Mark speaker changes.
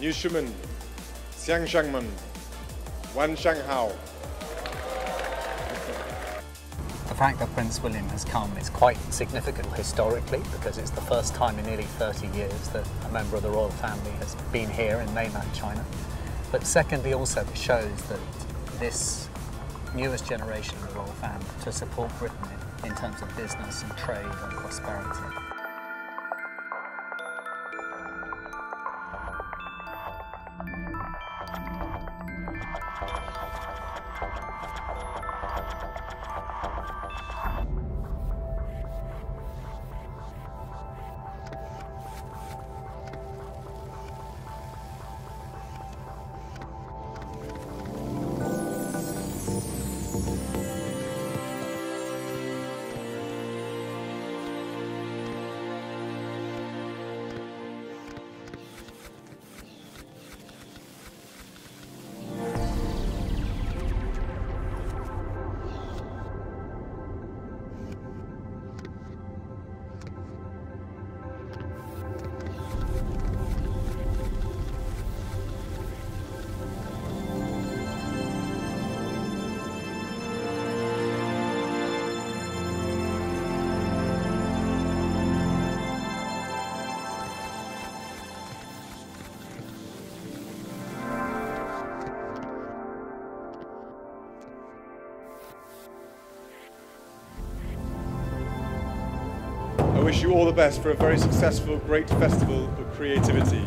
Speaker 1: Niu Shumen, Xiang Shangmen, Wan Shanghao.
Speaker 2: The fact that Prince William has come is quite significant historically because it's the first time in nearly 30 years that a member of the royal family has been here in mainland China. But secondly, also it shows that this newest generation of the royal family to support Britain in, in terms of business and trade and prosperity.
Speaker 1: I wish you all the best for a very successful, great festival of creativity.